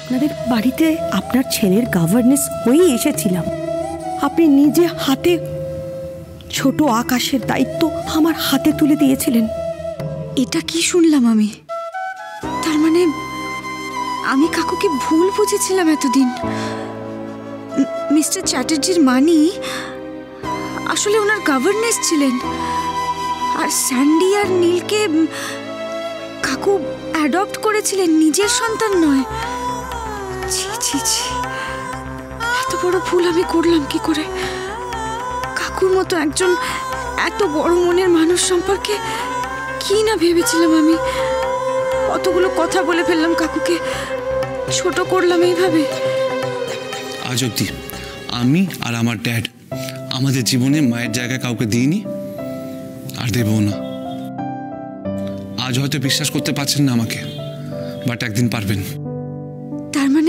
আপনাদের বাড়িতে আপনার ছেলের গভর্নেন্স হয়েই এসেছিলাম। আপনি নিজে হাতে ছোট আকাশের দায়িত্ব আমার হাতে তুলে দিয়েছিলেন। এটা কি শুনলাম আমি? তার মানে আমি কাকুকে ভুল বুঝেছিলাম এতদিন। মিস্টার চ্যাটার্জির মানি আসলে ওনার গভর্নেন্স ছিলেন। আর স্যান্ডি আর নীলকে কাকু অ্যাডপ্ট করেছিলেন, নিজের সন্তান নয়। এত বড় ভুল আমি করলাম কি করে? কাকুর মতো একজন এত বড় মনের মানুষ সম্পর্কে কি না ভেবেছিলাম আমি? কতগুলো কথা বলে ফেললাম কাকুকে। ছোট করলাম এইভাবে। আজ অব্দি আমি আর আমার ড্যাড আমাদের জীবনে মায়ের জায়গায় কাউকে দিইনি, আর দেবও না। আজ হয়তো বিশ্বাস করতে পারছেন না আমাকে, বাট একদিন পারবেন।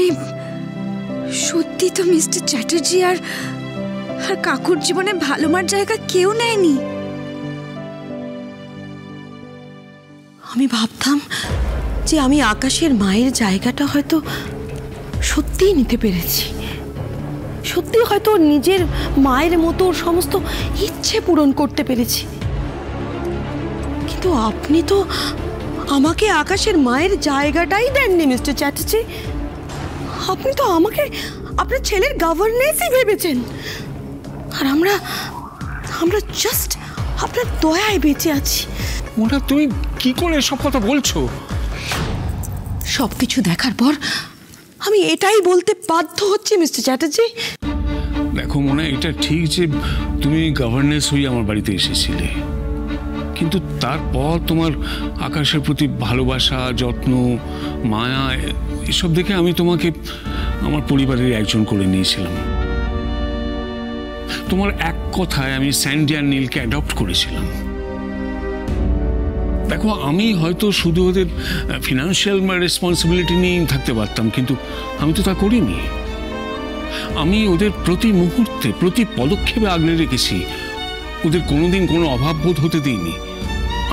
মানে সত্যি তো মিস্টার চ্যাটার্জি আর আর কাকুর জীবনে ভালো মার জায়গা কেউ নেয়নি। আমি ভাবতাম যে আমি আকাশের মায়ের জায়গাটা হয়তো সত্যিই নিতে পেরেছি। সত্যি হয়তো নিজের মায়ের মতো ওর সমস্ত ইচ্ছে পূরণ করতে পেরেছি। কিন্তু আপনি তো আমাকে আকাশের মায়ের জায়গাটাই দেননি, মিস্টার চ্যাটার্জি। আপনি তো আমাকে আপনার ছেলের গভর্নেন্সই ভেবেছেন। আর আমরা আমরা জাস্ট আপনার দয়ায় বেঁচে আছি। ওটা তুমি কি করে এসব কথা বলছো? সব কিছু দেখার পর আমি এটাই বলতে বাধ্য হচ্ছি মিস্টার চ্যাটার্জি। দেখো মনে হয় এটা ঠিক যে তুমি গভর্নেন্স হয়ে আমার বাড়িতে এসেছিলে। কিন্তু তারপর তোমার আকাশের প্রতি ভালোবাসা যত্ন মায়া এসব দেখে আমি তোমাকে আমার পরিবারের একজন করে নিয়েছিলাম। তোমার এক কথায় আমি স্যান্ডি আর নীলকে অ্যাডপ্ট করেছিলাম। দেখো, আমি হয়তো শুধু ওদের ফিনান্সিয়াল রেসপন্সিবিলিটি নিয়েই থাকতে পারতাম, কিন্তু আমি তো তা করিনি। আমি ওদের প্রতি মুহূর্তে, প্রতি পদক্ষেপে আগলে রেখেছি। ওদের কোনোদিন কোনো অভাব বোধ হতে দিইনি।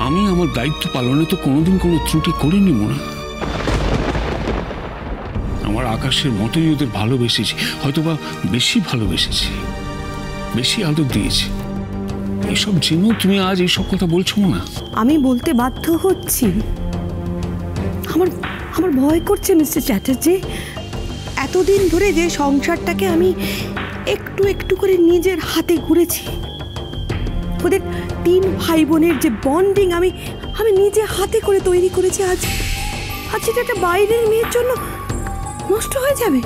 আমি আমার দায়িত্ব পালনে তো কোনোদিন কোনো ত্রুটি করিনি, মোনা। আমার আকাশের মতোই ওদের ভালোবেসেছি, হয়তোবা বেশি ভালোবেসেছি। বেশি আদর দিয়েছি। এইসব জেনেও তুমি আজ এইসব কথা বলছো না? আমি বলতে বাধ্য হচ্ছি। আমার আমার ভয় করছে, মিস্টার চ্যাটার্জি। এতদিন ধরে যে সংসারটাকে আমি একটু একটু করে নিজের হাতে ঘুরেছি। ওদের তিন ভাই বোনের যে বন্ডিং আমি আমি নিজে হাতে করে তৈরি করেছি আজ। আজ সেটা একটা বাইরের মেয়ের জন্য নষ্ট হয়ে যাবে।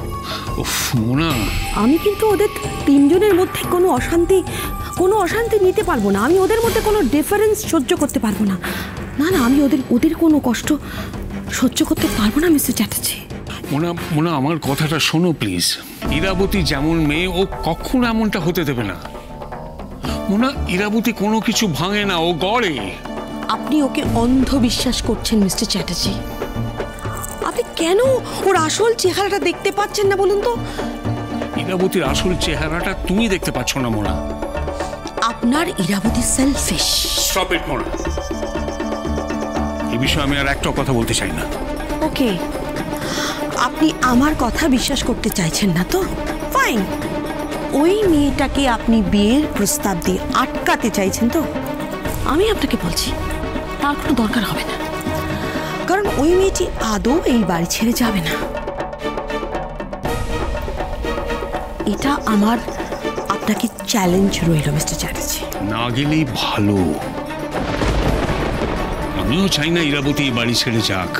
উফ মোনা। আমি কিন্তু ওদের তিনজনের মধ্যে কোনো অশান্তি কোনো অশান্তি নিতে পারব না। আমি ওদের মধ্যে কোনো ডিফারেন্স সহ্য করতে পারব না। না না আমি ওদের ওদের কোনো কষ্ট সহ্য করতে পারব না মিস্টার চ্যাটার্জি। মোনা মোনা আমার কথাটা শোনো প্লিজ। ইরাবতী যেমন মেয়ে ও কখনো এমনটা হতে দেবে না? মোনা ইরাবতী কোনো কিছু ভাঙে না ও গড়ে। আপনি ওকে অন্ধ বিশ্বাস করছেন মিস্টার চ্যাটার্জি। কেন? ওর আসল চেহারাটা দেখতে পাচ্ছেন না বলুন তো। ইরাবতীর আসল চেহারাটা তুমি দেখতে পাচ্ছ না মোনা। আপনার Irabati selfish stop it Mona. এই বিষয়ে আমি আর একটা কথা বলতে চাই না। ওকে। আপনি আমার কথা বিশ্বাস করতে চাইছেন না তো? ফাইন ওই মেয়েটাকে আপনি বিয়ের প্রস্তাব দিয়ে আটকাতে চাইছেন তো? আমি আপনাকে বলছি তার কোনো দরকার হবে না। কারণ ওই মেয়েটি আদৌ এই বাড়ি ছেড়ে যাবে না। এটা আমার আপনাকে চ্যালেঞ্জ রইল, মিস্টার চ্যাটার্জি। না গেলেই ভালো। আমিও চাই না ইরাবতী বাড়ি ছেড়ে যাক।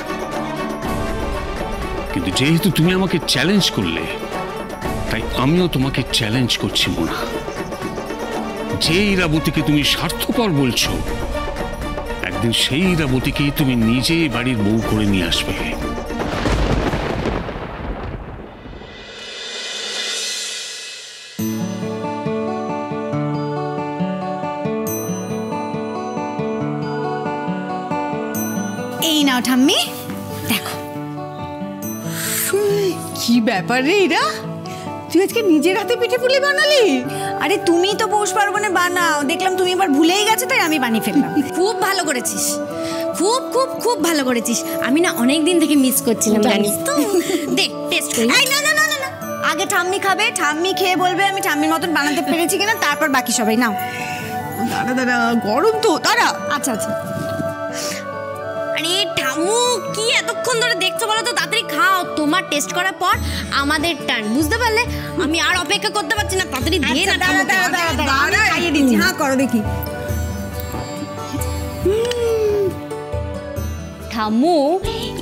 কিন্তু যেহেতু তুমি আমাকে চ্যালেঞ্জ করলে, তাই আমিও তোমাকে চ্যালেঞ্জ করছি, মোনা। যে ইরাবতীকে তুমি স্বার্থপর বলছো একদিন সেই ইরাবতীকেই তুমি নিজে বাড়ির বউ করে নিয়ে আসবে। এই নাও ঠাম্মি দেখো। কি ব্যাপার রে এরা তুই আজকে নিজের হাতে পিঠে পুলি বানালি? আরে তুমি তো পৌষ পার্বণে বানাও। দেখলাম তুমি এবার ভুলেই গেছো তাই আমি বানিয়ে ফেললাম। খুব ভালো করেছিস। খুব খুব খুব ভালো করেছিস। আমি না অনেক দিন থেকে মিস করছিলাম জানিস তো? দেখ টেস্ট করি। না না না না। আগে ঠাম্মি খাবে ঠাম্মি খেয়ে বলবে আমি ঠাম্মির মতন বানাতে পেরেছি কিনা তারপর বাকি সবাই নাও। দাঁড়া দাঁড়া গরম তো দাঁড়া। আচ্ছা আচ্ছা। ঠাম্মু কি এতক্ষণ ধরে দেখছ বলো তো? তাড়াতাড়ি খাও। তোমার টেস্ট করার পর আমাদের টার্ন বুঝতে পারলে? আমি আর অপেক্ষা করতে পারছি না তাড়াতাড়ি দিয়ে না আচ্ছা, দাঁড়া দাঁড়া। দাঁড়া দাঁড়া খাইয়ে দিচ্ছি। হ্যাঁ করো দেখি। ঠাম্মু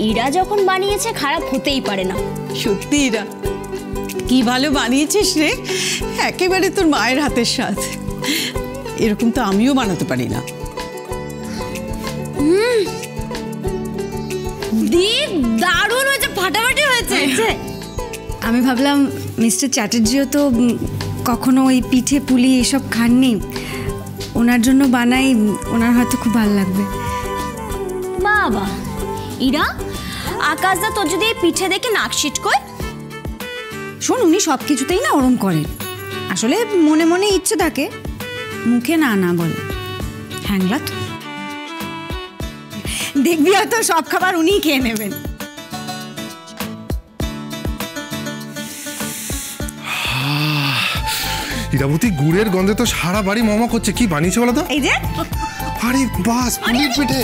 ইরা যখন বানিয়েছে খারাপ হতেই পারে না। সত্যি এরা কি ভালো বানিয়েছিস রে। একেবারে তোর মায়ের হাতের স্বাদ। এরকম তো আমিও বানাতে পারি না। দারুণ হয়েছে ফাটাফাটি হয়েছে। আমি ভাবলাম মিস্টার চ্যাটার্জিও তো কখনো ওই পিঠে পুলি এসব খাননি। ওনার জন্য বানাই ওনার হয়তো খুব ভালো লাগবে। বাবা ইরা আকাশদা তোর যদি এই পিঠে দেখে নাক ছিটকোয় শোন উনি সব কিছুতেই না ওরম করেন। আসলে মনে মনে ইচ্ছে থাকে মুখে না না বলে। হ্যাংলা তো। দেখবি হয়তো সব খাবার উনিই খেয়ে নেবেন। ইরাবতী গুড়ের গন্ধে তো সারা বাড়ি মমা করছে। কি বানিয়েছে বলো তো? এই যে? আরে বাস পুলির পিঠে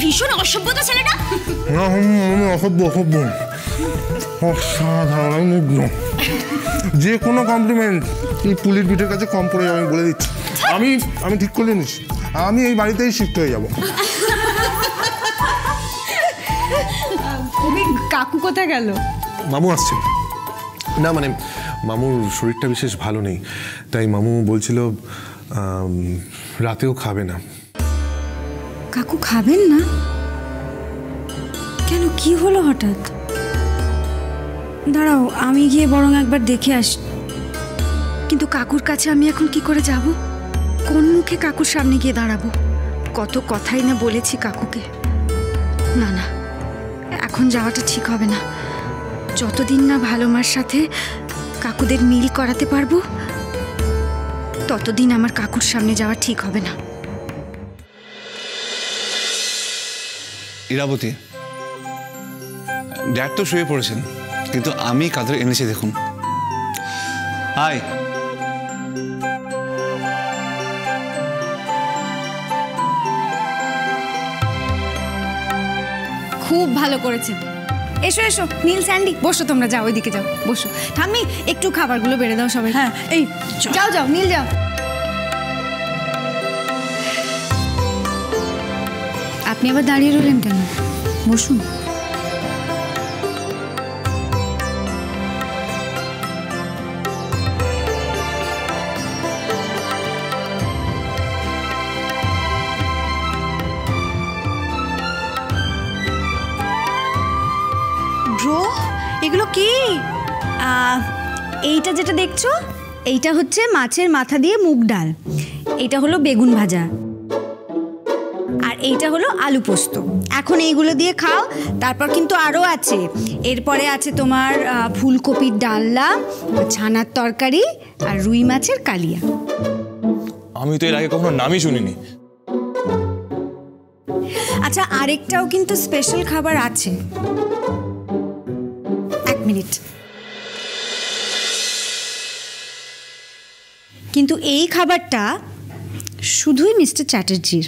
ভীষণ অসভ্যতা ছেলেটা। না, হুম, হুম, অসভ্য অসভ্য। অসাধারণ মুগ্ধ যে কোনো কমপ্লিমেন্ট এই পুলির পিঠের কাছে কম পড়ে যাবে আমি বলে দিচ্ছি। আমি আমি ঠিক করে নিস। আমি এই বাড়িতেই শিফট হয়ে যাব। কাকু কোথায় গেল? মামু আসছে। না মানে মামুর শরীরটা বিশেষ ভালো নেই, তাই মামু বলছিল রাতেও খাবে না। কাকু খাবেন না? কেন, কি হলো হঠাৎ? দাঁড়াও, আমি গিয়ে বরং একবার দেখে আস। কিন্তু কাকুর কাছে আমি এখন কি করে যাব? কোন মুখে কাকুর সামনে গিয়ে দাঁড়াবো? কত কথাই না বলেছি কাকুকে। না না, এখন যাওয়াটা ঠিক হবে না। যতদিন না ভালো মার সাথে কাকুদের মিল করাতে পারব? ততদিন আমার কাকুর সামনে যাওয়া ঠিক হবে না। ইরাবতী ড্যাড তো শুয়ে পড়েছেন কিন্তু আমি কাদের এনেছি দেখুন। হাই। খুব ভালো করেছেন। এসো এসো নীল স্যান্ডি। বসো তোমরা যাও ওইদিকে যাও বসো। ঠাম্মি একটু খাবারগুলো বেড়ে দাও সবাই। হ্যাঁ এই যাও যাও নীল যাও। আপনি আবার দাঁড়িয়ে রইলেন কেন? বসুন। এগুলো কি? এইটা যেটা দেখছ এইটা হচ্ছে মাছের মাথা দিয়ে মুগ ডাল। এটা হলো বেগুন ভাজা। আর এইটা হলো আলু পোস্ত। এখন এইগুলো দিয়ে খাও তারপর কিন্তু আরও আছে। এরপরে আছে তোমার ফুলকপির ডালনা ছানার তরকারি আর রুই মাছের কালিয়া। আমি তো এর আগে কখনো নামই শুনিনি। আচ্ছা আরেকটাও কিন্তু স্পেশাল খাবার আছে। মিনিট। কিন্তু এই খাবারটা শুধুই মিস্টার চ্যাটার্জির।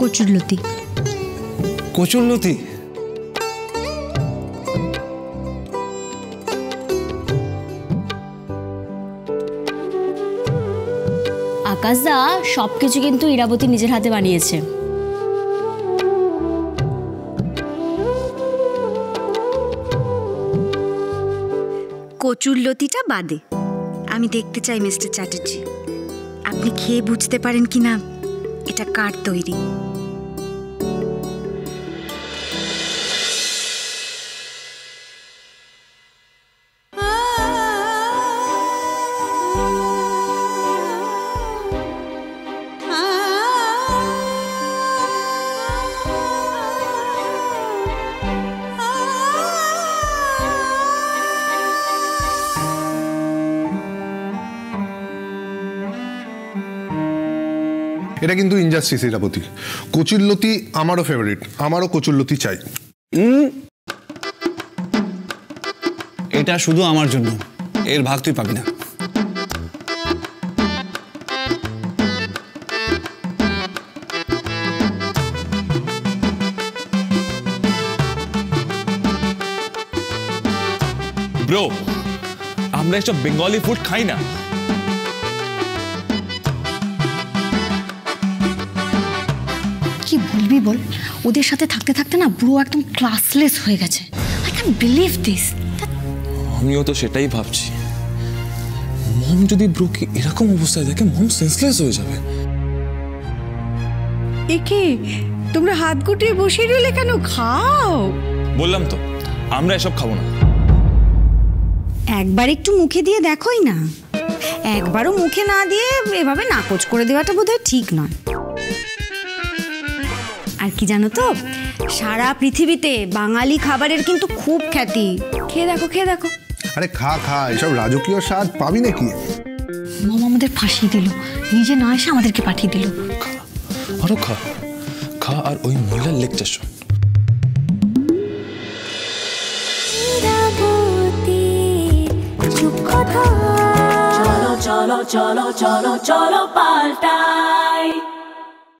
কচুরলতি কচুল্লতি আকাশদা সব কিছু কিন্তু ইরাবতী নিজের হাতে বানিয়েছে। কচুরলতিটা বাদে। আমি দেখতে চাই মিস্টার চ্যাটার্জি। আপনি খেয়ে বুঝতে পারেন কি না এটা কার তৈরি? এটা কিন্তু ইনজাস্টিস ইরাপতি কচুল্লতি আমারও ফেভারিট আমারও কচুল্লতি চাই। এটা শুধু আমার জন্য এর ভাগ তুই পাবি না। ব্রো আমরা এসব বেঙ্গলি ফুড খাই না। বলবি বল। ওদের সাথে থাকতে থাকতে না ব্রো একদম ক্লাসলেস হয়ে গেছে। আই ক্যান বিলিভ দিস আমিও তো সেটাই ভাবছি। মম যদি ব্রোকে এরকম অবস্থায় দেখে মম সেন্সলেস হয়ে যাবে। একে তোমরা হাত গুটিয়ে বসে রইলে কেন? খাও। বললাম তো আমরা এসব খাব না। একবার একটু মুখে দিয়ে দেখোই না। একবারও মুখে না দিয়ে এভাবে নাকচ করে দেওয়াটা বোধহয় ঠিক নয়। আর কি জানো তো? সারা পৃথিবীতে বাঙালি খাবারের কিন্তু খুব খ্যাতি। খেয়ে দেখো খেয়ে দেখো। আরে খা খা এসব রাজকীয় স্বাদ পাবি নাকি? মামা আমাদের ফাঁসিয়ে দিল। নিজে না এসে আমাদেরকে পাঠিয়ে দিল। খা আরও খা। খা আর ওই মহিলার লেকচার শোন। চলো চলো চলো চলো চলো পাল্টাই।